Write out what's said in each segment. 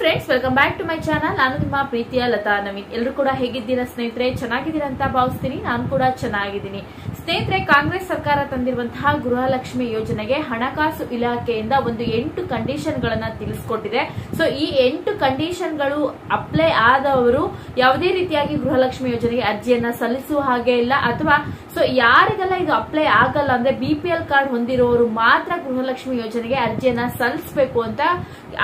Friends welcome back to my channel ನಾನು ನಿಮ್ಮ ಪ್ರೀತಿಯ ಲತಾ ನವೀನ್. ಎಲ್ಲರೂ ಕೂಡ ಹೇಗಿದ್ದೀರಾ ಸ್ನೇಹಿತರೆ? ಚೆನ್ನಾಗಿದ್ದೀರಾ ಅಂತ ಭಾವಿಸ್ತೀನಿ. ನಾನು ಕೂಡ ಚೆನ್ನಾಗಿದ್ದೀನಿ. ಸ್ನೇಹಿತರೆ, ಕಾಂಗ್ರೆಸ್ ಸರ್ಕಾರ ತಂದಿರುವಂತಹ ಗೃಹಲಕ್ಷ್ಮಿ ಯೋಜನೆಗೆ ಹಣಕಾಸು ಇಲಾಖೆಯಿಂದ ಒಂದು ಎಂಟು ಕಂಡೀಷನ್ ಗಳನ್ನ ತಿಳಿಸ್ಕೊಟ್ಟಿದೆ. ಸೊ ಈ ಎಂಟು ಕಂಡೀಷನ್ಗಳು ಅಪ್ಲೈ ಆದವರು ಯಾವುದೇ ರೀತಿಯಾಗಿ ಗೃಹಲಕ್ಷ್ಮಿ ಯೋಜನೆಗೆ ಅರ್ಜಿಯನ್ನ ಸಲ್ಲಿಸುವ ಹಾಗೆ ಇಲ್ಲ, ಅಥವಾ ಸೊ ಯಾರಿಗೆಲ್ಲ ಇದು ಅಪ್ಲೈ ಆಗಲ್ಲ ಅಂದ್ರೆ ಬಿ ಪಿ ಎಲ್ ಕಾರ್ಡ್ ಹೊಂದಿರೋರು ಮಾತ್ರ ಗೃಹಲಕ್ಷ್ಮಿ ಯೋಜನೆಗೆ ಅರ್ಜಿಯನ್ನ ಸಲ್ಲಿಸಬೇಕು ಅಂತ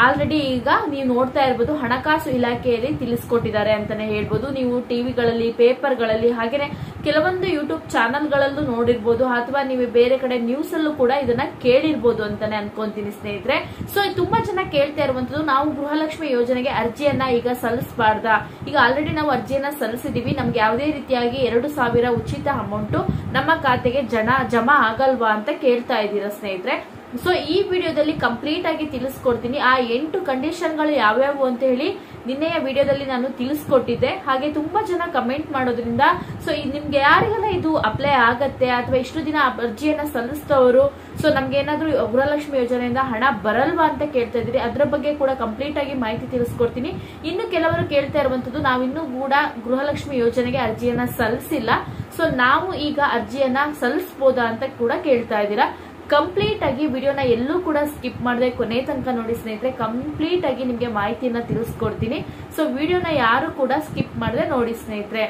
ಆಲ್ರೆಡಿ ಈಗ ನೀವು ನೋಡ್ತಾ ಇರ್ಬೋದು. ಹಣಕಾಸು ಇಲಾಖೆಯಲ್ಲಿ ತಿಳಿಸ್ಕೊಟ್ಟಿದ್ದಾರೆ ಅಂತಾನೆ ಹೇಳ್ಬೋದು. ನೀವು ಟಿವಿಗಳಲ್ಲಿ ಪೇಪರ್ಗಳಲ್ಲಿ ಹಾಗೇನೆ ಕೆಲವೊಂದು ಯೂಟ್ಯೂಬ್ ಚಾನೆಲ್ಗಳಲ್ಲೂ ನೋಡಿರ್ಬೋದು ಅಥವಾ ನೀವು ಬೇರೆ ಕಡೆ ನ್ಯೂಸ್ ಅಲ್ಲೂ ಕೂಡ ಇದನ್ನ ಕೇಳಿರ್ಬೋದು ಅಂತಾನೆ ಅನ್ಕೊಂತೀನಿ ಸ್ನೇಹಿತರೆ. ಸೊ ತುಂಬಾ ಜನ ಕೇಳ್ತಾ ಇರುವಂತದ್ದು ನಾವು ಗೃಹಲಕ್ಷ್ಮಿ ಯೋಜನೆಗೆ ಅರ್ಜಿಯನ್ನ ಈಗ ಸಲ್ಲಿಸಬಾರ್ದ? ಈಗ ಆಲ್ರೆಡಿ ನಾವು ಅರ್ಜಿಯನ್ನ ಸಲ್ಲಿಸಿದೀವಿ. ನಮ್ಗೆ ಯಾವುದೇ ರೀತಿಯಾಗಿ ಎರಡು ಸಾವಿರ ಉಚಿತ ಅಮೌಂಟ್ ನಮ್ಮ ಖಾತೆಗೆ ಜನ ಜಮಾ ಆಗಲ್ವಾ ಅಂತ ಕೇಳ್ತಾ ಇದ್ದೀರಾ ಸ್ನೇಹಿತರೆ? ಸೊ ಈ ವಿಡಿಯೋದಲ್ಲಿ ಕಂಪ್ಲೀಟ್ ಆಗಿ ತಿಳಿಸ್ಕೊಡ್ತೀನಿ. ಆ ಎಂಟು ಕಂಡೀಷನ್ಗಳು ಯಾವ್ಯಾವು ಅಂತ ಹೇಳಿ ನಿನ್ನೆಯ ವಿಡಿಯೋದಲ್ಲಿ ನಾನು ತಿಳಿಸ್ಕೊಟ್ಟಿದ್ದೆ. ಹಾಗೆ ತುಂಬಾ ಜನ ಕಮೆಂಟ್ ಮಾಡೋದ್ರಿಂದ ಸೊ ನಿಮ್ಗೆ ಯಾರಿಗೆಲ್ಲ ಇದು ಅಪ್ಲೈ ಆಗತ್ತೆ ಅಥವಾ ಇಷ್ಟು ದಿನ ಅರ್ಜಿಯನ್ನ ಸಲ್ಲಿಸ್ತವರು ಸೊ ನಮ್ಗೆ ಏನಾದ್ರೂ ಗೃಹಲಕ್ಷ್ಮಿ ಯೋಜನೆಯಿಂದ ಹಣ ಬರಲ್ವಾ ಅಂತ ಕೇಳ್ತಾ ಇದ್ರಿ ಅದ್ರ ಬಗ್ಗೆ ಕೂಡ ಕಂಪ್ಲೀಟ್ ಆಗಿ ಮಾಹಿತಿ ತಿಳಿಸ್ಕೊಡ್ತೀನಿ. ಇನ್ನು ಕೆಲವರು ಕೇಳ್ತಾ ಇರುವಂತದ್ದು, ನಾವಿನ್ನೂ ಕೂಡ ಗೃಹಲಕ್ಷ್ಮಿ ಯೋಜನೆಗೆ ಅರ್ಜಿಯನ್ನ ಸಲ್ಲಿಸಿಲ್ಲ. ಸೊ ನಾವು ಈಗ ಅರ್ಜಿಯನ್ನ ಸಲ್ಲಿಸಬಹುದಾ ಅಂತ ಕೂಡ ಕೇಳ್ತಾ ಇದ್ದೀರಾ. ಕಂಪ್ಲೀಟ್ ಆಗಿ ವಿಡಿಯೋನ ಎಲ್ಲೂ ಕೂಡ ಸ್ಕಿಪ್ ಮಾಡದೆ ಕೊನೆ ತನಕ ನೋಡಿ ಸ್ನೇಹಿತರೆ ಕಂಪ್ಲೀಟ್ ಆಗಿ ನಿಮಗೆ ಮಾಹಿತಿಯನ್ನ ತಿಳಿಸ್ಕೊಡ್ತೀನಿ. ಸೊ ವಿಡಿಯೋನ ಯಾರು ಕೂಡ ಸ್ಕಿಪ್ ಮಾಡದೆ ನೋಡಿ ಸ್ನೇಹಿತರೆ.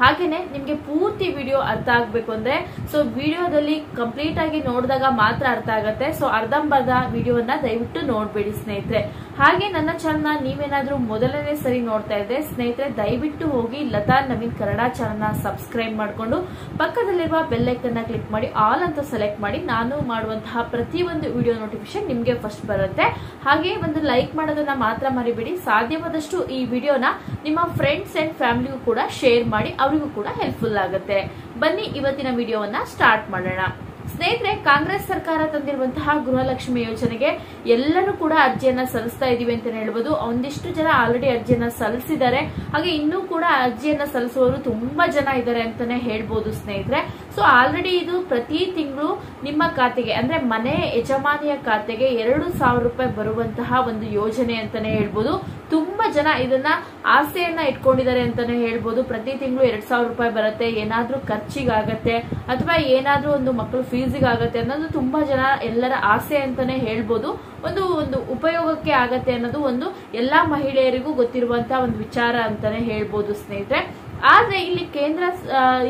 ಹಾಗೇನೆ ನಿಮಗೆ ಪೂರ್ತಿ ವಿಡಿಯೋ ಅರ್ಥ ಆಗಬೇಕು ಅಂದ್ರೆ ಸೊ ವಿಡಿಯೋದಲ್ಲಿ ಕಂಪ್ಲೀಟ್ ಆಗಿ ನೋಡಿದಾಗ ಮಾತ್ರ ಅರ್ಥ ಆಗತ್ತೆ. ಸೊ ಅರ್ಧಂಬರ್ಧ ವಿಡಿಯೋನ ದಯವಿಟ್ಟು ನೋಡ್ಬೇಡಿ ಸ್ನೇಹಿತರೆ. ಹಾಗೆ ನನ್ನ ಚಾನಲ್ನ ನೀವೇನಾದ್ರೂ ಮೊದಲನೇ ಸರಿ ನೋಡ್ತಾ ಇದ್ರೆ, ಸ್ನೇಹಿತರೆ ದಯವಿಟ್ಟು ಹೋಗಿ ಲತಾ ನವೀನ್ ಕನ್ನಡ ಚಾನಲ್ನ ಸಬ್ಸ್ಕ್ರೈಬ್ ಮಾಡಿಕೊಂಡು, ಪಕ್ಕದಲ್ಲಿರುವ ಬೆಲ್ಲೈಕನ್ನ ಕ್ಲಿಕ್ ಮಾಡಿ ಆಲ್ ಅಂತ ಸೆಲೆಕ್ಟ್ ಮಾಡಿ, ನಾನು ಮಾಡುವಂತಹ ಪ್ರತಿಯೊಂದು ವಿಡಿಯೋ ನೋಟಿಫಿಕೇಶನ್ ನಿಮಗೆ ಫಸ್ಟ್ ಬರುತ್ತೆ. ಹಾಗೆ ಒಂದು ಲೈಕ್ ಮಾಡೋದನ್ನ ಮಾತ್ರ ಮರಿಬೇಡಿ. ಸಾಧ್ಯವಾದಷ್ಟು ಈ ವಿಡಿಯೋನ ನಿಮ್ಮ ಫ್ರೆಂಡ್ಸ್ ಅಂಡ್ ಫ್ಯಾಮಿಲಿಗೂ ಕೂಡ ಶೇರ್ ಮಾಡಿ ಅವರಿಗೂ ಕೂಡ ಹೆಲ್ಪ್ಫುಲ್ ಆಗುತ್ತೆ. ಬನ್ನಿ ಇವತ್ತಿನ ವಿಡಿಯೋವನ್ನ ಸ್ಟಾರ್ಟ್ ಮಾಡೋಣ. ಸ್ನೇಹಿತರೆ, ಕಾಂಗ್ರೆಸ್ ಸರ್ಕಾರ ತಂದಿರುವಂತಹ ಗೃಹಲಕ್ಷ್ಮಿ ಯೋಜನೆಗೆ ಎಲ್ಲರೂ ಕೂಡ ಅರ್ಜಿಯನ್ನ ಸಲ್ಲಿಸ್ತಾ ಇದೀವಿ ಅಂತ ಹೇಳ್ಬೋದು. ಒಂದಿಷ್ಟು ಜನ ಆಲ್ರೆಡಿ ಅರ್ಜಿಯನ್ನ ಸಲ್ಲಿಸಿದ್ದಾರೆ. ಹಾಗೆ ಇನ್ನೂ ಕೂಡ ಅರ್ಜಿಯನ್ನ ಸಲ್ಲಿಸುವವರು ತುಂಬಾ ಜನ ಇದ್ದಾರೆ ಅಂತಾನೆ ಹೇಳ್ಬೋದು ಸ್ನೇಹಿತರೆ. ಸೊ ಆಲ್ರೆಡಿ ಇದು ಪ್ರತಿ ತಿಂಗಳು ನಿಮ್ಮ ಖಾತೆಗೆ, ಅಂದ್ರೆ ಮನೆ ಯಜಮಾನಿಯ ಖಾತೆಗೆ ಎರಡು ಸಾವಿರ ರೂಪಾಯಿ ಬರುವಂತಹ ಒಂದು ಯೋಜನೆ ಅಂತಾನೆ ಹೇಳ್ಬೋದು. ತುಂಬಾ ಜನ ಇದನ್ನ ಆಸೆಯನ್ನ ಇಟ್ಕೊಂಡಿದ್ದಾರೆ ಅಂತಾನೆ ಹೇಳ್ಬೋದು. ಪ್ರತಿ ತಿಂಗಳು ಎರಡ್ ಸಾವಿರ ರೂಪಾಯಿ ಬರುತ್ತೆ. ಏನಾದ್ರೂ ಖರ್ಚಿಗಾಗತ್ತೆ ಅಥವಾ ಏನಾದ್ರೂ ಒಂದು ಮಕ್ಕಳು ಫೀಸಿಗೆ ಆಗತ್ತೆ ಅನ್ನೋದು ತುಂಬಾ ಜನ ಎಲ್ಲರ ಆಸೆ ಅಂತಾನೆ ಹೇಳ್ಬೋದು. ಒಂದು ಒಂದು ಉಪಯೋಗಕ್ಕೆ ಆಗತ್ತೆ ಅನ್ನೋದು ಒಂದು ಎಲ್ಲಾ ಮಹಿಳೆಯರಿಗೂ ಗೊತ್ತಿರುವಂತ ಒಂದು ವಿಚಾರ ಅಂತಾನೆ ಹೇಳ್ಬೋದು ಸ್ನೇಹಿತರೆ. ಆದ್ರೆ ಇಲ್ಲಿ ಕೇಂದ್ರ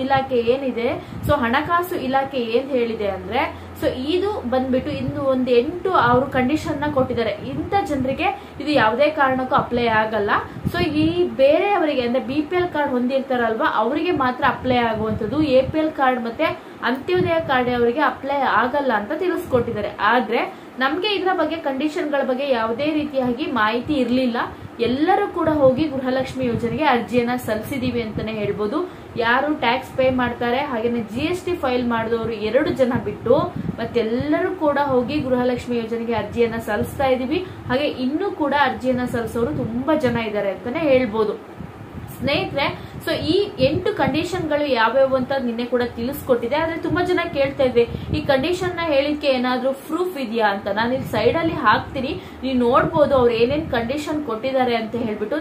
ಇಲಾಖೆ ಏನಿದೆ? ಸೊ ಹಣಕಾಸು ಇಲಾಖೆ ಏನ್ ಹೇಳಿದೆ ಅಂದ್ರೆ ಸೊ ಇದು ಬಂದ್ಬಿಟ್ಟು ಇನ್ನು ಒಂದು ಎಂಟು ಅವರು ಕಂಡೀಷನ್ನ ಕೊಟ್ಟಿದ್ದಾರೆ. ಇಂಥ ಜನರಿಗೆ ಇದು ಯಾವುದೇ ಕಾರಣಕ್ಕೂ ಅಪ್ಲೈ ಆಗಲ್ಲ. ಸೊ ಈ ಬೇರೆಯವರಿಗೆ ಅಂದ್ರೆ ಬಿ ಪಿ ಎಲ್ ಕಾರ್ಡ್ ಹೊಂದಿರ್ತಾರಲ್ವಾ, ಅವರಿಗೆ ಮಾತ್ರ apply ಆಗುವಂತದ್ದು A P L card Antyodaya Antyodaya card ಅವರಿಗೆ ಅಪ್ಲೈ ಆಗಲ್ಲ ಅಂತ ತಿಳಿಸ್ಕೊಟ್ಟಿದ್ದಾರೆ. ಆದ್ರೆ, ನಮ್ಗೆ ಇದರ ಬಗ್ಗೆ ಕಂಡೀಷನ್ಗಳ ಬಗ್ಗೆ ಯಾವುದೇ ರೀತಿಯಾಗಿ ಮಾಹಿತಿ ಇರಲಿಲ್ಲ. ಎಲ್ಲರೂ ಕೂಡ ಹೋಗಿ ಗೃಹಲಕ್ಷ್ಮಿ ಯೋಜನೆಗೆ ಅರ್ಜಿಯನ್ನ ಸಲ್ಲಿಸಿದೀವಿ ಅಂತಾನೆ ಹೇಳ್ಬೋದು. ಯಾರು ಟ್ಯಾಕ್ಸ್ ಪೇ ಮಾಡ್ತಾರೆ, ಹಾಗೇನೆ ಜಿ ಎಸ್ ಟಿ ಫೈಲ್ ಮಾಡಿದವರು ಎರಡು ಜನ ಬಿಟ್ಟು ಮತ್ತೆಲ್ಲರೂ ಕೂಡ ಹೋಗಿ ಗೃಹಲಕ್ಷ್ಮಿ ಯೋಜನೆಗೆ ಅರ್ಜಿಯನ್ನ ಸಲ್ಲಿಸ್ತಾ ಇದೀವಿ. ಹಾಗೆ ಇನ್ನೂ ಕೂಡ ಅರ್ಜಿಯನ್ನ ಸಲ್ಲಿಸೋರು ತುಂಬಾ ಜನ ಇದ್ದಾರೆ ಅಂತಾನೆ ಹೇಳ್ಬೋದು. ಸ್ನೇಹಿತರೆ ಸೊ ಈ ಎಂಟು ಕಂಡೀಷನ್ಗಳು ಯಾವ್ಯಾವು ಅಂತ ನಿನ್ನೆ ಕೂಡ ತಿಳಿಸ್ಕೊಟ್ಟಿದೆ. ಆದ್ರೆ ತುಂಬಾ ಜನ ಕೇಳ್ತಾ ಇದ್ವಿ, ಈ ಕಂಡೀಷನ್ನ ಹೇಳಿಕೆ ಏನಾದ್ರೂ ಪ್ರೂಫ್ ಇದೆಯಾ ಅಂತ. ನಾನು ಇಲ್ಲಿ ಸೈಡ್ ಅಲ್ಲಿ ಹಾಕ್ತೀನಿ. ನೀವು ನೋಡ್ಬೋದು ಅವ್ರು ಏನೇನ್ ಕಂಡೀಷನ್ ಕೊಟ್ಟಿದ್ದಾರೆ ಅಂತ ಹೇಳ್ಬಿಟ್ಟು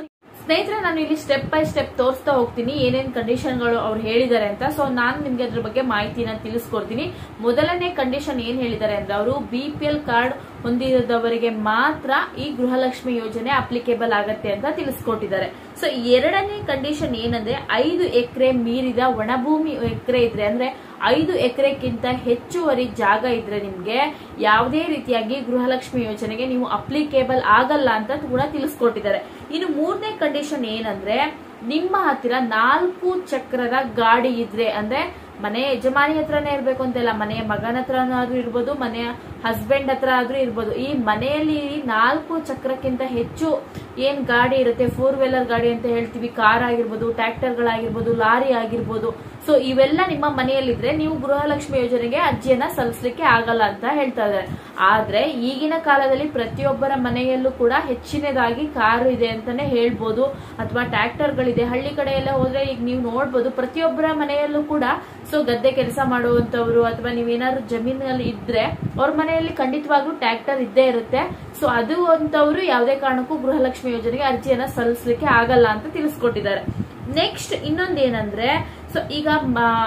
ಸ್ನೇಹಿತರೆ, ನಾನು ಇಲ್ಲಿ ಸ್ಟೆಪ್ ಬೈ ಸ್ಟೆಪ್ ತೋರಿಸ್ತಾ ಹೋಗ್ತೀನಿ, ಏನೇನ್ ಕಂಡೀಷನ್ಗಳು ಅವ್ರು ಹೇಳಿದ್ದಾರೆ ಅಂತ. ಸೊ ನಾನು ನಿಮ್ಗೆ ಅದ್ರ ಬಗ್ಗೆ ಮಾಹಿತಿನ ತಿಳಿಸ್ಕೊಡ್ತೀನಿ. ಮೊದಲನೇ ಕಂಡೀಷನ್ ಏನ್ ಹೇಳಿದ್ದಾರೆ ಅಂದ್ರೆ, ಅವರು ಬಿ ಪಿ ಎಲ್ ಕಾರ್ಡ್ ಹೊಂದಿದವರಿಗೆ ಮಾತ್ರ ಈ ಗೃಹಲಕ್ಷ್ಮಿ ಯೋಜನೆ ಅಪ್ಲಿಕೇಬಲ್ ಆಗತ್ತೆ ಅಂತ ತಿಳಿಸ್ಕೊಟ್ಟಿದ್ದಾರೆ. ಸೊ ಎರಡನೇ ಕಂಡೀಷನ್ ಏನಂದ್ರೆ, ಐದು ಎಕರೆ ಮೀರಿದ ಒಣಭೂಮಿ ಎಕರೆ ಇದ್ರೆ ಅಂದ್ರೆ ಐದು ಎಕರೆಕ್ಕಿಂತ ಹೆಚ್ಚುವರಿ ಜಾಗ ಇದ್ರೆ ನಿಮ್ಗೆ ಯಾವುದೇ ರೀತಿಯಾಗಿ ಗೃಹಲಕ್ಷ್ಮಿ ಯೋಜನೆಗೆ ನೀವು ಅಪ್ಲಿಕೇಬಲ್ ಆಗಲ್ಲ ಅಂತ ಕೂಡ ತಿಳಿಸ್ಕೊಟ್ಟಿದ್ದಾರೆ. ಇನ್ನು ಮೂರನೇ ಕಂಡೀಷನ್ ಏನಂದ್ರೆ, ನಿಮ್ಮ ಹತ್ತಿರ ನಾಲ್ಕು ಚಕ್ರದ ಗಾಡಿ ಇದ್ರೆ, ಅಂದ್ರೆ ಮನೆ ಯಜಮಾನಿ ಹತ್ರನೇ ಇರ್ಬೇಕು ಅಂತೆಲ್ಲ, ಮನೆಯ ಮಗನ ಹತ್ರನಾದ್ರೂ ಇರ್ಬೋದು, ಮನೆಯ ಹಸ್ಬೆಂಡ್ ಹತ್ರ ಆದ್ರೂ ಇರ್ಬೋದು. ಈ ಮನೆಯಲ್ಲಿ ನಾಲ್ಕು ಚಕ್ರಕ್ಕಿಂತ ಹೆಚ್ಚು ಏನ್ ಗಾಡಿ ಇರುತ್ತೆ? ಫೋರ್ ವೀಲರ್ ಗಾಡಿ ಅಂತ ಹೇಳ್ತೀವಿ. ಕಾರ್ ಆಗಿರ್ಬೋದು ಟ್ರ್ಯಾಕ್ಟರ್ ಗಳಾಗಿರ್ಬೋದು ಲಾರಿ ಆಗಿರ್ಬೋದು. ಸೊ ಇವೆಲ್ಲ ನಿಮ್ಮ ಮನೆಯಲ್ಲಿದ್ರೆ ನೀವು ಗೃಹಲಕ್ಷ್ಮಿ ಯೋಜನೆಗೆ ಅರ್ಜಿಯನ್ನ ಸಲ್ಲಿಸಲಿಕ್ಕೆ ಆಗಲ್ಲ ಅಂತ ಹೇಳ್ತಾ ಇದ್ದಾರೆ. ಆದ್ರೆ ಈಗಿನ ಕಾಲದಲ್ಲಿ ಪ್ರತಿಯೊಬ್ಬರ ಮನೆಯಲ್ಲೂ ಕೂಡ ಹೆಚ್ಚಿನದಾಗಿ ಕಾರು ಇದೆ ಅಂತಾನೆ ಹೇಳ್ಬೋದು. ಅಥವಾ ಟ್ರ್ಯಾಕ್ಟರ್ ಗಳಿದೆ ಹಳ್ಳಿ ಕಡೆ ಎಲ್ಲ ಹೋದ್ರೆ ಈಗ ನೀವು ನೋಡ್ಬೋದು, ಪ್ರತಿಯೊಬ್ಬರ ಮನೆಯಲ್ಲೂ ಕೂಡ ಸೊ ಗದ್ದೆ ಕೆಲಸ ಮಾಡುವಂತವ್ರು ಅಥವಾ ನೀವೇನಾದ್ರು ಜಮೀನಲ್ಲಿ ಇದ್ರೆ, ಅವ್ರ ಮನೆ ಮನೆಯಲ್ಲಿ ಖಂಡಿತವಾಗ್ಲೂ ಟ್ರ್ಯಾಕ್ಟರ್ ಇದ್ದೇ ಇರುತ್ತೆ. ಸೊ ಅದು ಅಂತವರು ಯಾವುದೇ ಕಾರಣಕ್ಕೂ ಗೃಹಲಕ್ಷ್ಮಿ ಯೋಜನೆಗೆ ಅರ್ಜಿಯನ್ನ ಸಲ್ಲಿಸಲಿಕ್ಕೆ ಆಗಲ್ಲ ಅಂತ ತಿಳಿಸ್ಕೊಟ್ಟಿದ್ದಾರೆ. ನೆಕ್ಸ್ಟ್ ಇನ್ನೊಂದೇನಂದ್ರೆ ಸೊ ಈಗ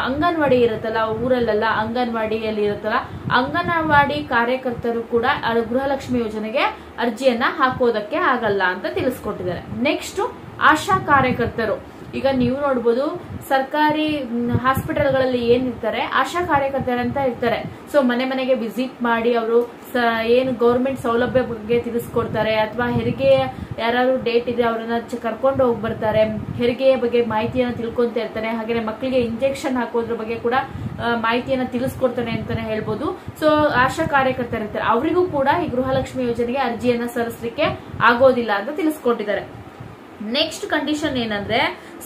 ಅಂಗನವಾಡಿ ಇರುತ್ತಲ್ಲ, ಊರಲ್ಲೆಲ್ಲ ಅಂಗನವಾಡಿಯಲ್ಲಿ ಇರುತ್ತಲ್ಲ, ಅಂಗನವಾಡಿ ಕಾರ್ಯಕರ್ತರು ಕೂಡ ಗೃಹಲಕ್ಷ್ಮಿ ಯೋಜನೆಗೆ ಅರ್ಜಿಯನ್ನ ಹಾಕೋದಕ್ಕೆ ಆಗಲ್ಲ ಅಂತ ತಿಳಿಸ್ಕೊಟ್ಟಿದ್ದಾರೆ. ನೆಕ್ಸ್ಟ್ ಆಶಾ ಕಾರ್ಯಕರ್ತರು. ಈಗ ನೀವು ನೋಡ್ಬೋದು ಸರ್ಕಾರಿ ಹಾಸ್ಪಿಟಲ್ಗಳಲ್ಲಿ ಏನಿರ್ತಾರೆ ಆಶಾ ಕಾರ್ಯಕರ್ತರಂತ ಇರ್ತಾರೆ. ಸೊ ಮನೆ ಮನೆಗೆ ವಿಸಿಟ್ ಮಾಡಿ ಅವರು ಏನು ಗೌರ್ಮೆಂಟ್ ಸೌಲಭ್ಯ ಬಗ್ಗೆ ತಿಳಿಸ್ಕೊಡ್ತಾರೆ ಅಥವಾ ಹೆರಿಗೆ ಯಾರು ಡೇಟ್ ಇದೆ ಅವರನ್ನ ಕರ್ಕೊಂಡು ಹೋಗಿ ಬರ್ತಾರೆ. ಹೆರಿಗೆಯ ಬಗ್ಗೆ ಮಾಹಿತಿಯನ್ನ ತಿಳ್ಕೊಂತ ಇರ್ತಾರೆ. ಹಾಗೆ ಮಕ್ಕಳಿಗೆ ಇಂಜೆಕ್ಷನ್ ಹಾಕೋದ್ರ ಬಗ್ಗೆ ಕೂಡ ಮಾಹಿತಿಯನ್ನ ತಿಳಿಸ್ಕೊಡ್ತಾನೆ ಅಂತಾನೆ ಹೇಳ್ಬೋದು. ಸೊ ಆಶಾ ಕಾರ್ಯಕರ್ತರು ಇರ್ತಾರೆ ಅವರಿಗೂ ಕೂಡ ಈ ಗೃಹಲಕ್ಷ್ಮಿ ಯೋಜನೆಗೆ ಅರ್ಜಿಯನ್ನ ಸಲ್ಲಿಸಲಿಕ್ಕೆ ಆಗೋದಿಲ್ಲ ಅಂತ ತಿಳಿಸ್ಕೊಟ್ಟಿದ್ದಾರೆ. ನೆಕ್ಸ್ಟ್ ಕಂಡೀಷನ್ ಏನಂದ್ರೆ,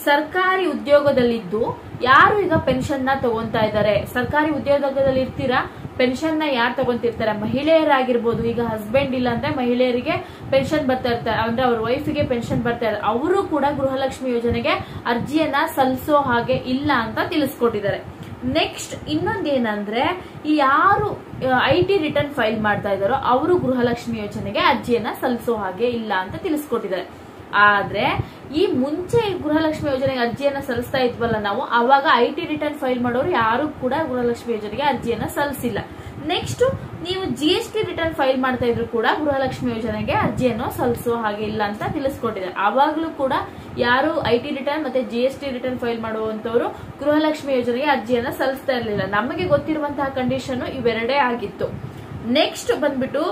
ಸರ್ಕಾರಿ ಉದ್ಯೋಗದಲ್ಲಿದ್ದು ಯಾರು ಈಗ ಪೆನ್ಷನ್ನ ತಗೊಂತಾ ಇದ್ದಾರೆ? ಸರ್ಕಾರಿ ಉದ್ಯೋಗದಲ್ಲಿ ಇರ್ತೀರಾ? ಪೆನ್ಷನ್ನ ಯಾರು ತಗೊಂತಿರ್ತಾರೆ ಮಹಿಳೆಯರಾಗಿರ್ಬೋದು, ಈಗ ಹಸ್ಬೆಂಡ್ ಇಲ್ಲ ಅಂದ್ರೆ ಮಹಿಳೆಯರಿಗೆ ಪೆನ್ಷನ್ ಬರ್ತಾ ಇರ್ತಾರೆ ಅಂದ್ರೆ ಅವ್ರ ವೈಫಿಗೆ ಪೆನ್ಷನ್ ಬರ್ತಾ ಇರ್ತಾರೆ ಅವರು ಕೂಡ ಗೃಹಲಕ್ಷ್ಮಿ ಯೋಜನೆಗೆ ಅರ್ಜಿಯನ್ನ ಸಲ್ಲಿಸೋ ಹಾಗೆ ಇಲ್ಲ ಅಂತ ತಿಳಿಸ್ಕೊಟ್ಟಿದ್ದಾರೆ. ನೆಕ್ಸ್ಟ್ ಇನ್ನೊಂದೇನಂದ್ರೆ ಯಾರು ಐ ಟಿ ರಿಟರ್ನ್ ಫೈಲ್ ಮಾಡ್ತಾ ಇದ್ದಾರೋ, ಅವರು ಗೃಹಲಕ್ಷ್ಮಿ ಯೋಜನೆಗೆ ಅರ್ಜಿಯನ್ನ ಸಲ್ಲಿಸೋ ಹಾಗೆ ಇಲ್ಲ ಅಂತ ತಿಳಿಸ್ಕೊಟ್ಟಿದ್ದಾರೆ. ಆದ್ರೆ ಈ ಮುಂಚೆ ಗೃಹಲಕ್ಷ್ಮಿ ಯೋಜನೆಗೆ ಅರ್ಜಿಯನ್ನ ಸಲ್ಲಿಸ್ತಾ ಇದ್ವಲ್ಲ ನಾವು ಅವಾಗ ಐ ಟಿ ರಿಟರ್ನ್ ಫೈಲ್ ಮಾಡೋರು ಯಾರು ಕೂಡ ಗೃಹಲಕ್ಷ್ಮಿ ಯೋಜನೆಗೆ ಅರ್ಜಿಯನ್ನ ಸಲ್ಲಿಸಿಲ್ಲ. ನೆಕ್ಸ್ಟ್ ನೀವು G S T return file ಮಾಡ್ತಾ ಇದ್ರು ಕೂಡ ಗೃಹಲಕ್ಷ್ಮಿ ಯೋಜನೆಗೆ ಅರ್ಜಿಯನ್ನು ಸಲ್ಲಿಸೋ ಹಾಗೆ ಇಲ್ಲ ಅಂತ ತಿಳಿಸ್ಕೊಟ್ಟಿದ್ದಾರೆ. ಅವಾಗ್ಲೂ ಕೂಡ ಯಾರು ಐ ಟಿ ರಿಟರ್ನ್ ಮತ್ತೆ G S T return file ಮಾಡುವಂತವರು Gruhalakshmi ಯೋಜನೆಗೆ ಅರ್ಜಿಯನ್ನ ಸಲ್ಲಿಸ್ತಾ ಇರಲಿಲ್ಲ. ನಮಗೆ ಗೊತ್ತಿರುವಂತಹ ಕಂಡೀಷನ್ ಇವೆರಡೇ ಆಗಿತ್ತು. ನೆಕ್ಸ್ಟ್ ಬಂದ್ಬಿಟ್ಟು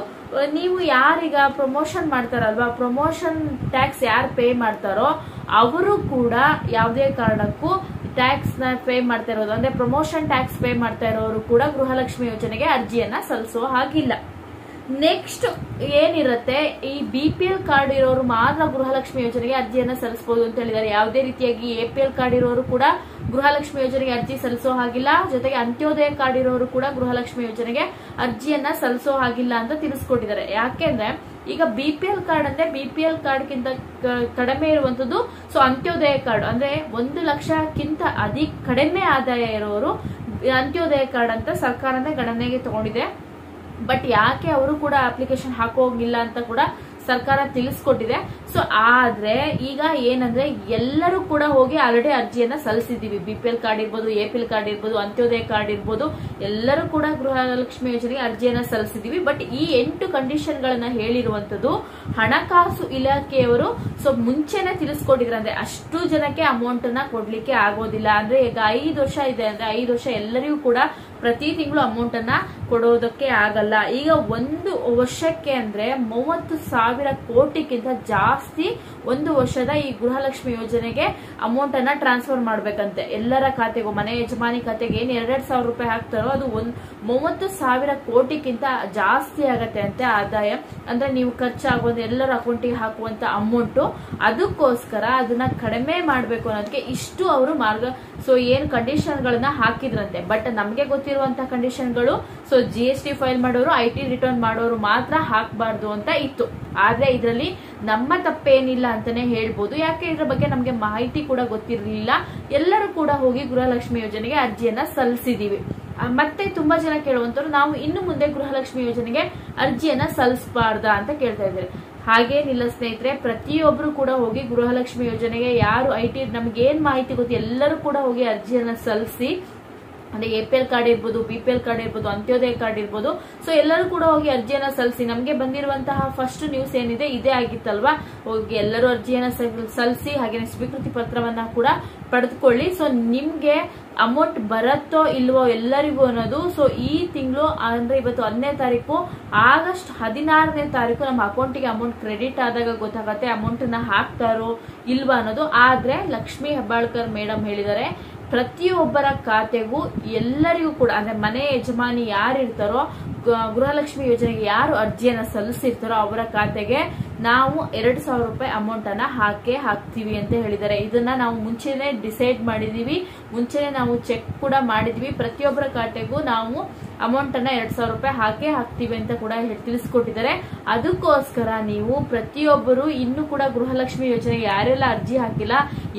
ನೀವು ಯಾರೀಗ ಪ್ರಮೋಷನ್ ಮಾಡ್ತಾರಲ್ವಾ ಪ್ರಮೋಷನ್ ಟ್ಯಾಕ್ಸ್ ಯಾರು ಪೇ ಮಾಡ್ತಾರೋ, ಅವರು ಕೂಡ ಯಾವುದೇ ಕಾರಣಕ್ಕೂ ಟ್ಯಾಕ್ಸ್ನ ಪೇ ಮಾಡ್ತಾ ಇರೋದು. ಅಂದ್ರೆ ಪ್ರಮೋಷನ್ ಟ್ಯಾಕ್ಸ್ ಪೇ ಮಾಡ್ತಾ ಇರೋರು ಕೂಡ ಗೃಹಲಕ್ಷ್ಮಿ ಯೋಜನೆಗೆ ಅರ್ಜಿಯನ್ನ ಸಲ್ಲಿಸೋ ಹಾಗಿಲ್ಲ. ನೆಕ್ಸ್ಟ್ ಏನಿರುತ್ತೆ, ಈ ಬಿ ಪಿ ಎಲ್ ಕಾರ್ಡ್ ಇರೋರು ಮಾತ್ರ ಗೃಹಲಕ್ಷ್ಮಿ ಯೋಜನೆಗೆ ಅರ್ಜಿಯನ್ನ ಸಲ್ಲಿಸಬಹುದು ಅಂತ ಹೇಳಿದ್ದಾರೆ. ಯಾವುದೇ ರೀತಿಯಾಗಿ ಎ ಪಿ ಎಲ್ ಕಾರ್ಡ್ ಇರೋರು ಕೂಡ ಗೃಹಲಕ್ಷ್ಮಿ ಯೋಜನೆಗೆ ಅರ್ಜಿ ಸಲ್ಲಿಸೋ ಹಾಗಿಲ್ಲ. ಜೊತೆಗೆ ಅಂತ್ಯೋದಯ ಕಾರ್ಡ್ ಇರೋರು ಕೂಡ ಗೃಹಲಕ್ಷ್ಮಿ ಯೋಜನೆಗೆ ಅರ್ಜಿಯನ್ನ ಸಲ್ಲಿಸೋ ಹಾಗಿಲ್ಲ ಅಂತ ತಿಳಿಸ್ಕೊಟ್ಟಿದ್ದಾರೆ. ಯಾಕೆಂದ್ರೆ, ಈಗ ಬಿ ಪಿ ಎಲ್ ಕಾರ್ಡ್ ಅಂದ್ರೆ ಬಿ ಪಿ ಎಲ್ ಕಾರ್ಡ್ಗಿಂತ ಕ- ಕಡಿಮೆ ಇರುವಂತದ್ದು ಸೊ ಅಂತ್ಯೋದಯ ಕಾರ್ಡ್ ಅಂದ್ರೆ ಒಂದು ಲಕ್ಷಕ್ಕಿಂತ ಅಧಿಕ ಕಡಿಮೆ ಆದಾಯ ಇರೋರು ಅಂತ್ಯೋದಯ ಕಾರ್ಡ್ ಅಂತ ಸರ್ಕಾರನೇ ಗಣನೆಗೆ ತಗೊಂಡಿದೆ. ಬಟ್ ಯಾಕೆ ಅವರು ಕೂಡ ಅಪ್ಲಿಕೇಶನ್ ಹಾಕೋಂಗಿಲ್ಲ ಅಂತ ಕೂಡ ಸರ್ಕಾರ ತಿಳಿಸ್ಕೊಟ್ಟಿದೆ. ಸೊ ಆದ್ರೆ ಈಗ ಏನಂದ್ರೆ ಎಲ್ಲರೂ ಕೂಡ ಹೋಗಿ ಆಲ್ರೆಡಿ ಅರ್ಜಿಯನ್ನ ಸಲ್ಲಿಸಿದೀವಿ ಬಿ ಪಿ ಎಲ್ ಕಾರ್ಡ್ ಇರ್ಬೋದು ಎ ಕಾರ್ಡ್ ಇರ್ಬೋದು, ಅಂತ್ಯೋದಯ ಕಾರ್ಡ್ ಇರ್ಬೋದು, ಎಲ್ಲರೂ ಕೂಡ ಗೃಹಲಕ್ಷ್ಮಿ ಯೋಜನೆಗೆ ಅರ್ಜಿಯನ್ನ ಸಲ್ಲಿಸಿದೀವಿ ಬಟ್ ಈ ಎಂಟು ಕಂಡೀಷನ್ ಗಳನ್ನ ಹೇಳಿರುವಂತದ್ದು ಹಣಕಾಸು ಇಲಾಖೆಯವರು ಸೊ ಮುಂಚೆನೆ ತಿಳಿಸ್ಕೊಟ್ಟಿದ್ರೆ ಅಂದ್ರೆ ಅಷ್ಟು ಜನಕ್ಕೆ ಅಮೌಂಟ್ನ ಕೊಡ್ಲಿಕ್ಕೆ ಆಗೋದಿಲ್ಲ. ಅಂದ್ರೆ ಈಗ ಐದು ವರ್ಷ ಇದೆ ಅಂದ್ರೆ ಐದು ವರ್ಷ ಎಲ್ಲರಿಗೂ ಕೂಡ ಪ್ರತಿ ತಿಂಗಳು ಅಮೌಂಟ್ ಅನ್ನ ಕೊಡೋದಕ್ಕೆ ಆಗಲ್ಲ. ಈಗ ಒಂದು ವರ್ಷಕ್ಕೆ ಅಂದ್ರೆ ಮೂವತ್ತು ಸಾವಿರ ಕೋಟಿಗಿಂತ ಜಾಸ್ತಿ ಒಂದು ವರ್ಷದ ಈ ಗೃಹಲಕ್ಷ್ಮಿ ಯೋಜನೆಗೆ ಅಮೌಂಟ್ ಅನ್ನ ಟ್ರಾನ್ಸ್ಫರ್ ಮಾಡ್ಬೇಕಂತೆ. ಎಲ್ಲರ ಖಾತೆಗೂ, ಮನೆ ಯಜಮಾನಿ ಖಾತೆಗೆ ಏನ್ ಎರಡೆರಡು ಸಾವಿರ ರೂಪಾಯಿ ಹಾಕ್ತಾರೋ ಅದು ಒಂದ್ ಮೂವತ್ತು ಸಾವಿರ ಕೋಟಿಗಿಂತ ಜಾಸ್ತಿ ಆಗತ್ತೆ ಅಂತೆ ಆದಾಯ. ಅಂದ್ರೆ ನೀವು ಖರ್ಚಾಗುವಂತ ಎಲ್ಲರ ಅಕೌಂಟಿಗೆ ಹಾಕುವಂತ ಅಮೌಂಟ್ ಅದಕ್ಕೋಸ್ಕರ ಅದನ್ನ ಕಡಿಮೆ ಮಾಡ್ಬೇಕು ಅನ್ನೋದಕ್ಕೆ ಇಷ್ಟು ಅವರು ಮಾರ್ಗ, ಸೊ ಏನ್ ಕಂಡೀಷನ್ ಗಳನ್ನ ಹಾಕಿದ್ರಂತೆ. ಬಟ್ ನಮಗೆ ಗೊತ್ತಿರುವಂತಹ ಕಂಡೀಷನ್ಗಳು so G S T file ಮಾಡೋರು ಐ ಟಿ ರಿಟರ್ನ್ ಮಾಡೋರು ಮಾತ್ರ ಹಾಕಬಾರ್ದು ಅಂತ ಇತ್ತು. ಆದ್ರೆ ಇದರಲ್ಲಿ ನಮ್ಮ ತಪ್ಪೇನಿಲ್ಲ ಅಂತಾನೆ ಹೇಳ್ಬೋದು. ಯಾಕೆ ಇದ್ರ ಬಗ್ಗೆ ನಮಗೆ ಮಾಹಿತಿ ಕೂಡ ಗೊತ್ತಿರಲಿಲ್ಲ. ಎಲ್ಲರೂ ಕೂಡ ಹೋಗಿ ಗೃಹಲಕ್ಷ್ಮಿ ಯೋಜನೆಗೆ ಅರ್ಜಿಯನ್ನ ಸಲ್ಲಿಸಿದೀವಿ. ಮತ್ತೆ ತುಂಬಾ ಜನ ಕೇಳುವಂತವ್ರು, ನಾವು ಇನ್ನು ಮುಂದೆ ಗೃಹಲಕ್ಷ್ಮಿ ಯೋಜನೆಗೆ ಅರ್ಜಿಯನ್ನ ಸಲ್ಲಿಸಬಾರ್ದ ಅಂತ ಕೇಳ್ತಾ ಇದ್ದಾರೆ. ಹಾಗೇನಿಲ್ಲ ಸ್ನೇಹಿತರೆ, ಪ್ರತಿಯೊಬ್ರು ಕೂಡ ಹೋಗಿ ಗೃಹಲಕ್ಷ್ಮಿ ಯೋಜನೆಗೆ ಯಾರು ಐ ಟಿ ನಮ್ಗೆ ಏನ್ ಮಾಹಿತಿ ಗೊತ್ತು, ಎಲ್ಲರೂ ಕೂಡ ಹೋಗಿ ಅರ್ಜಿಯನ್ನ ಸಲ್ಲಿಸಿ ಅಂದ್ರೆ ಎ ಪಿ ಎಲ್ ಕಾರ್ಡ್ ಇರ್ಬೋದು ಬಿ ಪಿ ಎಲ್ ಕಾರ್ಡ್ ಇರ್ಬೋದು, ಅಂತ್ಯೋದಯ ಕಾರ್ಡ್ ಇರ್ಬೋದು. ಸೊ ಎಲ್ಲರೂ ಕೂಡ ಹೋಗಿ ಅರ್ಜಿಯನ್ನ ಸಲ್ಲಿಸಿ ನಮಗೆ ಬಂದಿರುವಂತಹ ಫಸ್ಟ್ ನ್ಯೂಸ್ ಏನಿದೆ, ಇದೇ ಆಗಿತ್ತಲ್ವಾ? ಹೋಗಿ ಎಲ್ಲರೂ ಅರ್ಜಿಯನ್ನ ಸಲ್- ಸಲ್ಲಿಸಿ ಹಾಗೆ ಸ್ವೀಕೃತಿ ಪತ್ರವನ್ನ ಕೂಡ ಪಡೆದುಕೊಳ್ಳಿ. ಸೊ ನಿಮ್ಗೆ ಅಮೌಂಟ್ ಬರತ್ತೋ ಇಲ್ವೋ ಎಲ್ಲರಿಗೂ ಅನ್ನೋದು ಸೊ ಈ ತಿಂಗಳು ಅಂದ್ರೆ ಇವತ್ತು ಹನ್ನೇ ತಾರೀಕು, ಆಗಸ್ಟ್ ಹದಿನಾರನೇ ತಾರೀಕು ನಮ್ಮ ಅಕೌಂಟಿಗೆ ಅಮೌಂಟ್ ಕ್ರೆಡಿಟ್ ಆದಾಗ ಗೊತ್ತಾಗತ್ತೆ ಅಮೌಂಟ್ನ ಹಾಕ್ತಾರೋ ಇಲ್ವಾ ಅನ್ನೋದು. ಆದ್ರೆ ಲಕ್ಷ್ಮಿ ಹೆಬ್ಬಾಳ್ಕರ್ ಮೇಡಮ್ ಹೇಳಿದ್ದಾರೆ ಪ್ರತಿಯೊಬ್ಬರ ಖಾತೆಗೂ ಎಲ್ಲರಿಗೂ ಕೂಡ, ಅಂದ್ರೆ ಮನೆ ಯಜಮಾನಿ ಯಾರಿರ್ತಾರೋ, ಗೃಹಲಕ್ಷ್ಮಿ ಯೋಜನೆಗೆ ಯಾರು ಅರ್ಜಿಯನ್ನ ಸಲ್ಲಿಸಿರ್ತಾರೋ ಅವರ ಖಾತೆಗೆ ನಾವು ಎರಡು ಸಾವಿರ ರೂಪಾಯಿ ಅಮೌಂಟ್ ಅನ್ನ ಹಾಕೇ ಹಾಕ್ತೀವಿ ಅಂತ ಹೇಳಿದ್ದಾರೆ. ಇದನ್ನ ನಾವು ಮುಂಚೆನೆ ಡಿಸೈಡ್ ಮಾಡಿದೀವಿ. ಮುಂಚೆನೆ ನಾವು ಚೆಕ್ ಕೂಡ ಮಾಡಿದ್ವಿ. ಪ್ರತಿಯೊಬ್ಬರ ಖಾತೆಗೂ ನಾವು ಅಮೌಂಟ್ ಅನ್ನ ಎರಡ್ ಸಾವಿರ ರೂಪಾಯಿ ಹಾಕೇ ಹಾಕ್ತೀವಿ ಅಂತ ಕೂಡ ತಿಳಿಸ್ಕೊಟ್ಟಿದ್ದಾರೆ. ಅದಕ್ಕೋಸ್ಕರ ನೀವು ಪ್ರತಿಯೊಬ್ಬರು ಇನ್ನು ಕೂಡ ಗೃಹಲಕ್ಷ್ಮಿ ಯೋಜನೆಗೆ ಯಾರೆಲ್ಲ ಅರ್ಜಿ ಹಾಕಿಲ್ಲ,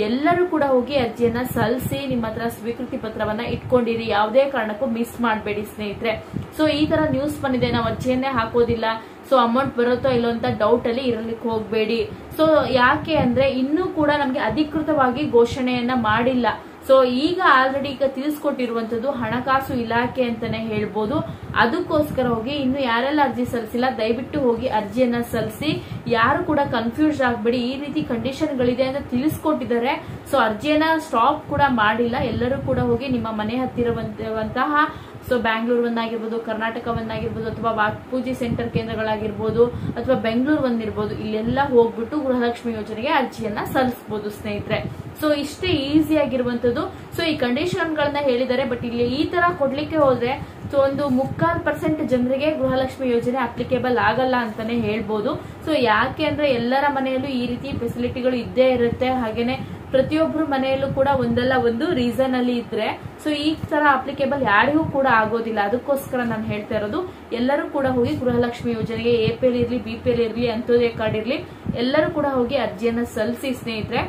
ಎಲ್ಲರೂ ಕೂಡ ಹೋಗಿ ಅರ್ಜಿಯನ್ನ ಸಲ್ಲಿಸಿ ನಿಮ್ಮ ಹತ್ರ ಸ್ವೀಕೃತಿ ಪತ್ರವನ್ನ ಇಟ್ಕೊಂಡಿರಿ. ಯಾವುದೇ ಕಾರಣಕ್ಕೂ ಮಿಸ್ ಮಾಡಬೇಡಿ ಸ್ನೇಹಿತರೆ. ಸೊ ಈ ತರ ನ್ಯೂಸ್ ಬಂದಿದೆ. ನಾವು ಅರ್ಜಿಯನ್ನೇ ಹಾಕೋದಿಲ್ಲ. ಸೊ ಅಮೌಂಟ್ ಬರುತ್ತೋ ಇಲ್ಲೋ ಅಂತ ಡೌಟ್ ಅಲ್ಲಿ ಇರಲಿಕ್ಕೆ ಹೋಗಬೇಡಿ. ಸೊ ಯಾಕೆ ಅಂದ್ರೆ ಇನ್ನೂ ಕೂಡ ನಮಗೆ ಅಧಿಕೃತವಾಗಿ ಘೋಷಣೆಯನ್ನ ಮಾಡಿಲ್ಲ. ಸೊ ಈಗ ಆಲ್ರೆಡಿ ಈಗ ತಿಳಿಸ್ಕೊಟ್ಟಿರುವಂತದ್ದು ಹಣಕಾಸು ಇಲಾಖೆ ಅಂತಾನೆ ಹೇಳ್ಬೋದು. ಅದಕ್ಕೋಸ್ಕರ ಹೋಗಿ ಇನ್ನು ಯಾರೆಲ್ಲ ಅರ್ಜಿ ಸಲ್ಲಿಸಿಲ್ಲ, ದಯವಿಟ್ಟು ಹೋಗಿ ಅರ್ಜಿಯನ್ನ ಸಲ್ಲಿಸಿ. ಯಾರು ಕೂಡ ಕನ್ಫ್ಯೂಸ್ ಆಗಬೇಡಿ. ಈ ರೀತಿ ಕಂಡೀಷನ್ಗಳಿದೆ ಅಂತ ತಿಳಿಸ್ಕೊಟ್ಟಿದ್ದಾರೆ. ಸೊ ಅರ್ಜಿಯನ್ನ ಸ್ಟಾಪ್ ಕೂಡ ಮಾಡಿಲ್ಲ. ಎಲ್ಲರೂ ಕೂಡ ಹೋಗಿ ನಿಮ್ಮ ಮನೆ ಹತ್ತಿರವಂತಹ ಸೊ ಬ್ಯಾಂಗ್ಳೂರ್ ಒಂದಾಗಿರ್ಬೋದು ಕರ್ನಾಟಕ ಒಂದಾಗಿರ್ಬೋದು, ಅಥವಾ ವಾಕ್ಪೂಜೆ ಸೆಂಟರ್ ಕೇಂದ್ರಗಳಾಗಿರ್ಬೋದು, ಅಥವಾ ಬೆಂಗಳೂರು ಒಂದಿರ್ಬೋದು, ಇಲ್ಲೆಲ್ಲ ಹೋಗ್ಬಿಟ್ಟು ಗೃಹಲಕ್ಷ್ಮಿ ಯೋಜನೆಗೆ ಅರ್ಜಿಯನ್ನ ಸಲ್ಲಿಸಬಹುದು ಸ್ನೇಹಿತರೆ. ಸೊ ಇಷ್ಟೇ ಈಸಿ ಆಗಿರುವಂತದ್ದು ಸೊ ಈ ಕಂಡೀಷನ್ ಗಳನ್ನ ಹೇಳಿದ್ದಾರೆ ಬಟ್ ಇಲ್ಲಿ ಈ ತರ ಕೊಡ್ಲಿಕ್ಕೆ ಹೋದ್ರೆ ಸೊ ಒಂದು ಮುಕ್ಕಾಲ್ ಪರ್ಸೆಂಟ್ ಜನರಿಗೆ ಗೃಹಲಕ್ಷ್ಮಿ ಯೋಜನೆ ಅಪ್ಲಿಕೇಬಲ್ ಆಗಲ್ಲ ಅಂತಾನೆ ಹೇಳ್ಬೋದು. ಸೊ ಯಾಕೆ ಅಂದ್ರೆ ಎಲ್ಲರ ಮನೆಯಲ್ಲೂ ಈ ರೀತಿ ಫೆಸಿಲಿಟಿಗಳು ಇದ್ದೇ ಇರುತ್ತೆ. ಹಾಗೇನೆ ಪ್ರತಿಯೊಬ್ಬರು ಮನೆಯಲ್ಲೂ ಕೂಡ ಒಂದಲ್ಲ ಒಂದು ರೀಸನ್ ಅಲ್ಲಿ ಇದ್ರೆ. ಸೊ ಈ ತರ ಅಪ್ಲಿಕೇಬಲ್ ಯಾರಿಗೂ ಕೂಡ ಆಗೋದಿಲ್ಲ. ಅದಕ್ಕೋಸ್ಕರ ನಾನು ಹೇಳ್ತಾ ಇರೋದು, ಎಲ್ಲರೂ ಕೂಡ ಹೋಗಿ ಗೃಹಲಕ್ಷ್ಮಿ ಯೋಜನೆಗೆ ಎ ಪಿ ಎಲ್ ಇರ್ಲಿ ಬಿ ಪಿ ಎಲ್ ಇರ್ಲಿ ಅಂತೋದಯ ಕಾರ್ಡ್ ಇರ್ಲಿ, ಎಲ್ಲರೂ ಕೂಡ ಹೋಗಿ ಅರ್ಜಿಯನ್ನ ಸಲ್ಲಿಸಿ ಸ್ನೇಹಿತರೆ.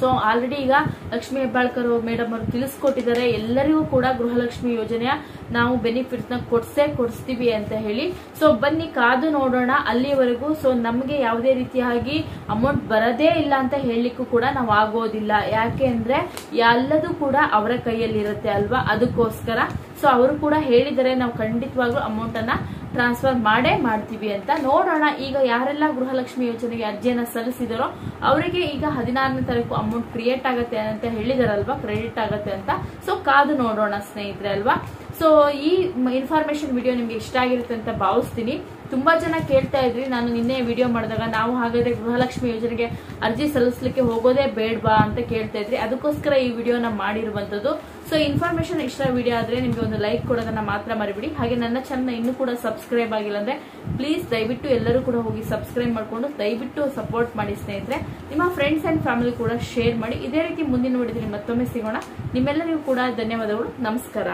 ಸೊ ಆಲ್ರೆಡಿ ಈಗ ಲಕ್ಷ್ಮಿ ಹೆಬ್ಬಾಳ್ಕರ್ ಮೇಡಮ್ ಅವರು ತಿಳಿಸ್ಕೊಟ್ಟಿದ್ದಾರೆ. ಎಲ್ಲರಿಗೂ ಕೂಡ ಗೃಹಲಕ್ಷ್ಮಿ ಯೋಜನೆಯ ನಾವು ಬೆನಿಫಿಟ್ಸ್ನ ಕೊಡ್ಸೇ ಕೊಡಿಸ್ತೀವಿ ಅಂತ ಹೇಳಿ. ಸೊ ಬನ್ನಿ ಕಾದು ನೋಡೋಣ. ಅಲ್ಲಿವರೆಗೂ ಸೊ ನಮಗೆ ಯಾವುದೇ ರೀತಿಯಾಗಿ ಅಮೌಂಟ್ ಬರದೇ ಇಲ್ಲ ಅಂತ ಹೇಳಲಿಕ್ಕೂ ಕೂಡ ನಾವು ಆಗೋದಿಲ್ಲ. ಯಾಕೆ ಅಂದ್ರೆ ಎಲ್ಲದೂ ಕೂಡ ಅವರ ಕೈಯಲ್ಲಿರುತ್ತೆ ಅಲ್ವಾ? ಅದಕ್ಕೋಸ್ಕರ. ಸೊ ಅವರು ಕೂಡ ಹೇಳಿದರೆ ನಾವು ಖಂಡಿತವಾಗ್ಲೂ ಅಮೌಂಟ್ ಅನ್ನ ಟ್ರಾನ್ಸ್ಫರ್ ಮಾಡೇ ಮಾಡ್ತೀವಿ ಅಂತ ನೋಡೋಣ. ಈಗ ಯಾರೆಲ್ಲ ಗೃಹಲಕ್ಷ್ಮಿ ಯೋಜನೆಗೆ ಅರ್ಜಿಯನ್ನು ಸಲ್ಲಿಸಿದರೋ ಅವರಿಗೆ ಈಗ ಹದಿನಾರನೇ ತಾರೀಕು ಅಮೌಂಟ್ ಕ್ರಿಯೇಟ್ ಆಗುತ್ತೆ ಅಂತ ಹೇಳಿದಾರಲ್ವಾ? ಕ್ರೆಡಿಟ್ ಆಗುತ್ತೆ ಅಂತ. ಸೊ ಕಾದು ನೋಡೋಣ ಸ್ನೇಹಿತರೆ ಅಲ್ವಾ? ಸೊ ಈ ಇನ್ಫಾರ್ಮೇಶನ್ ವಿಡಿಯೋ ನಿಮ್ಗೆ ಇಷ್ಟ ಆಗಿರುತ್ತೆ ಅಂತ ಭಾವಿಸ್ತೀನಿ. ತುಂಬಾ ಜನ ಕೇಳ್ತಾ ಇದ್ರಿ. ನಾನು ನಿನ್ನೆ ವಿಡಿಯೋ ಮಾಡಿದಾಗ ನಾವು ಹಾಗಾದ್ರೆ ಗೃಹಲಕ್ಷ್ಮಿ ಯೋಜನೆಗೆ ಅರ್ಜಿ ಸಲ್ಲಿಸಲಿಕ್ಕೆ ಹೋಗೋದೇ ಬೇಡವಾ ಅಂತ ಕೇಳ್ತಾ ಇದ್ರಿ. ಅದಕ್ಕೋಸ್ಕರ ಈ ವಿಡಿಯೋನ ಮಾಡಿರುವಂತದ್ದು ಸೊ ಇನ್ಫಾರ್ಮೇಶನ್ ಇಷ್ಟ ವಿಡಿಯೋ ಆದ್ರೆ ನಿಮಗೆ ಒಂದು ಲೈಕ್ ಕೊಡೋದನ್ನ ಮಾತ್ರ ಮರಿಬಿಡಿ. ಹಾಗೆ ನನ್ನ ಚಾನಲ್ ಇನ್ನೂ ಕೂಡ ಸಬ್ಸ್ಕ್ರೈಬ್ ಆಗಿಲ್ಲ ಅಂದ್ರೆ ಪ್ಲೀಸ್ ದಯವಿಟ್ಟು ಎಲ್ಲರೂ ಕೂಡ ಹೋಗಿ ಸಬ್ಸ್ಕ್ರೈಬ್ ಮಾಡಿಕೊಂಡು ದಯವಿಟ್ಟು ಸಪೋರ್ಟ್ ಮಾಡಿ ಸ್ನೇಹಿತರೆ. ನಿಮ್ಮ ಫ್ರೆಂಡ್ಸ್ ಅಂಡ್ ಫ್ಯಾಮಿಲಿ ಕೂಡ ಶೇರ್ ಮಾಡಿ. ಇದೇ ರೀತಿ ಮುಂದಿನ ವಿಡಿಯೋದಲ್ಲಿ ಮತ್ತೊಮ್ಮೆ ಸಿಗೋಣ. ನಿಮ್ಮೆಲ್ಲರಿಗೂ ಕೂಡ ಧನ್ಯವಾದಗಳು. ನಮಸ್ಕಾರ.